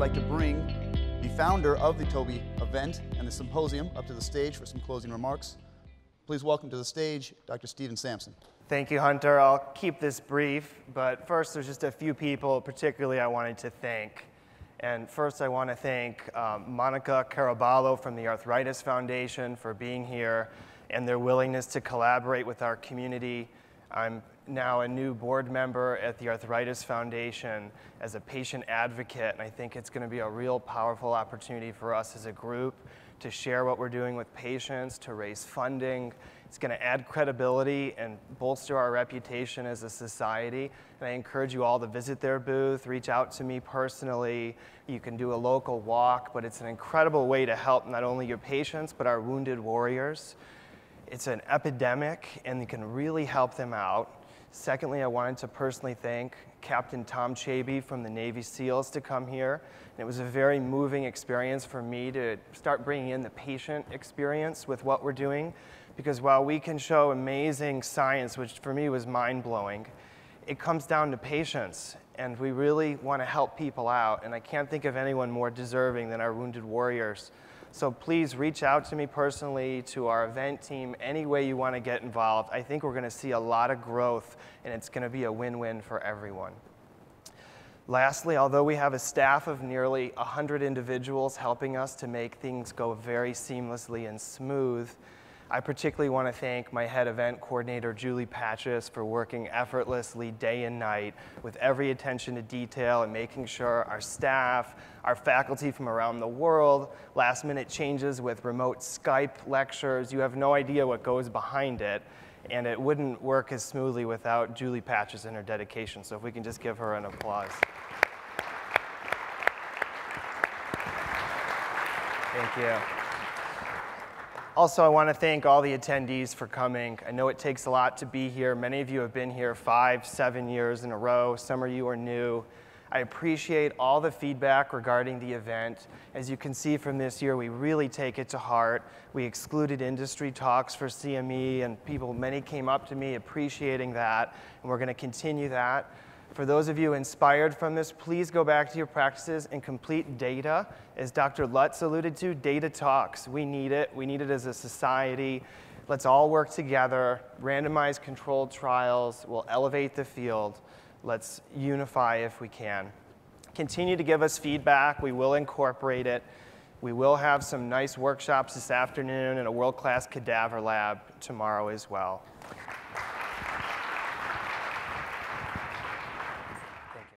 like to bring the founder of the TOBI event and the symposium up to the stage for some closing remarks. Please welcome to the stage Dr. Steven Sampson. Thank you, Hunter. I'll keep this brief, but first, there's just a few people, particularly, I wanted to thank. And first, I want to thank um, Monica Caraballo from the Arthritis Foundation for being here and their willingness to collaborate with our community. I'm now a new board member at the Arthritis Foundation as a patient advocate, and I think it's going to be a real powerful opportunity for us as a group to share what we're doing with patients, to raise funding. It's going to add credibility and bolster our reputation as a society. And I encourage you all to visit their booth, reach out to me personally. You can do a local walk, but it's an incredible way to help not only your patients, but our wounded warriors. It's an epidemic, and you can really help them out. Secondly, I wanted to personally thank Captain Tom Chaby from the Navy SEALs to come here. And it was a very moving experience for me to start bringing in the patient experience with what we're doing. Because while we can show amazing science, which for me was mind blowing, it comes down to patients. And we really want to help people out. And I can't think of anyone more deserving than our wounded warriors. So please reach out to me personally, to our event team, any way you want to get involved. I think we're going to see a lot of growth, and it's going to be a win-win for everyone. Lastly, although we have a staff of nearly 100 individuals helping us to make things go very seamlessly and smooth, I particularly want to thank my head event coordinator, Julie Patches, for working effortlessly day and night with every attention to detail and making sure our staff, our faculty from around the world, last minute changes with remote Skype lectures. You have no idea what goes behind it. And it wouldn't work as smoothly without Julie Patches and her dedication. So if we can just give her an applause. Thank you. Also, I want to thank all the attendees for coming. I know it takes a lot to be here. Many of you have been here five, seven years in a row. Some of you are new. I appreciate all the feedback regarding the event. As you can see from this year, we really take it to heart. We excluded industry talks for CME, and people, many came up to me appreciating that, and we're going to continue that. For those of you inspired from this, please go back to your practices and complete data. As Dr. Lutz alluded to, data talks. We need it. We need it as a society. Let's all work together. Randomized controlled trials will elevate the field. Let's unify if we can. Continue to give us feedback. We will incorporate it. We will have some nice workshops this afternoon and a world-class cadaver lab tomorrow as well.